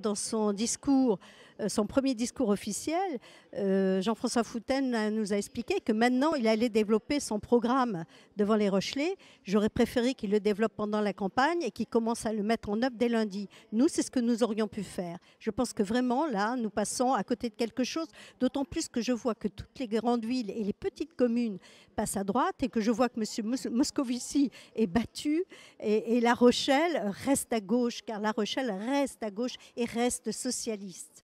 Dans son discours, euh, son premier discours officiel, euh, Jean-François Foutaine nous a expliqué que maintenant il allait développer son programme devant les Rochelais. J'aurais préféré qu'il le développe pendant la campagne et qu'il commence à le mettre en œuvre dès lundi. Nous, c'est ce que nous aurions pu faire. Je pense que vraiment, là, nous passons à côté de quelque chose, d'autant plus que je vois que toutes les grandes villes et les petites communes passent à droite et que je vois que M. Moscovici est battu et, et La Rochelle reste à gauche, car La Rochelle reste à gauche et reste socialiste.